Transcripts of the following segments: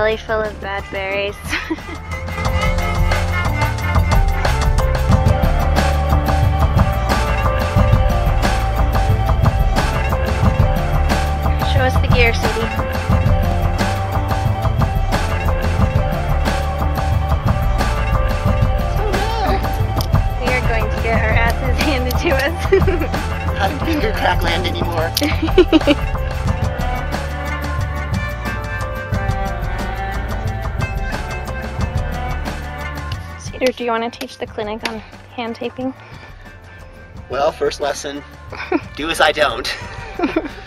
belly full of bad berries. Show us the gear, City. We are going to get our asses handed to us. Not a finger crack land anymore. Cedar, do you want to teach the clinic on hand taping? Well, first lesson, do as I don't.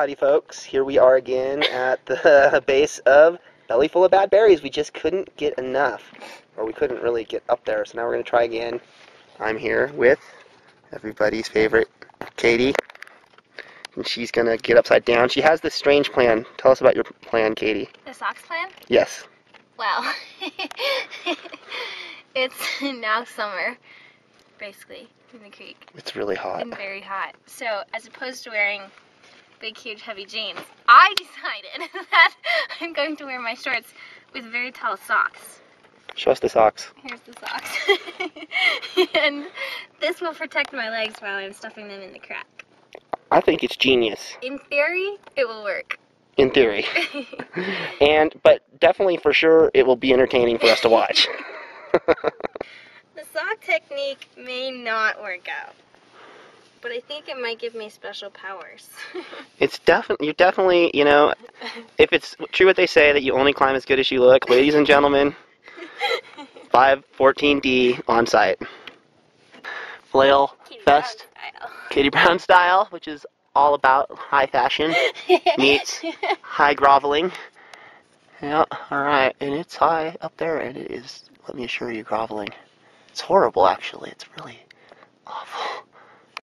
howdy folks. Here we are again at the base of Belly Full of Bad Berries. We just couldn't get enough, or we couldn't really get up there, so now we're going to try again. I'm here with everybody's favorite, Katie, and she's going to get upside down. She has this strange plan. Tell us about your plan, Katie. The socks plan? Yes. Well, it's now summer, basically, in the creek. It's really hot. and very hot. So, as opposed to wearing big, huge, heavy jeans, I decided that I'm going to wear my shorts with very tall socks. Show us the socks. Here's the socks. and this will protect my legs while I'm stuffing them in the crack. I think it's genius, In theory, it will work. in theory. And, but definitely for sure, it will be entertaining for us to watch. the sock technique may not work out, but I think it might give me special powers. It's definitely, you're definitely, you know, if it's true what they say that you only climb as good as you look, ladies and gentlemen, 514D on site. Flail Katie Fest, Brown Katie Brown style, which is all about high fashion meets high groveling. Yeah, alright, and it's high up there, and it is, let me assure you, groveling. It's horrible, actually. It's really awful.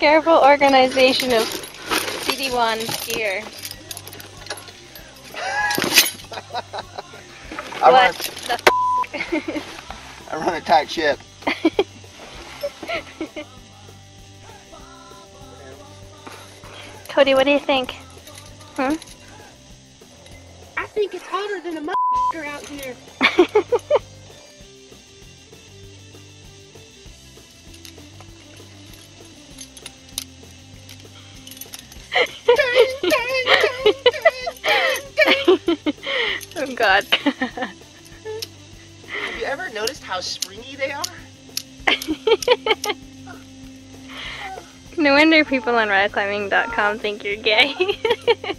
careful organization of CD1 gear. I what run, the I run a tight ship. Cody, what do you think? Hmm? I think it's hotter than a motherfucker out here. oh god. Have you ever noticed how springy they are? no wonder people on rockclimbing.com think you're gay.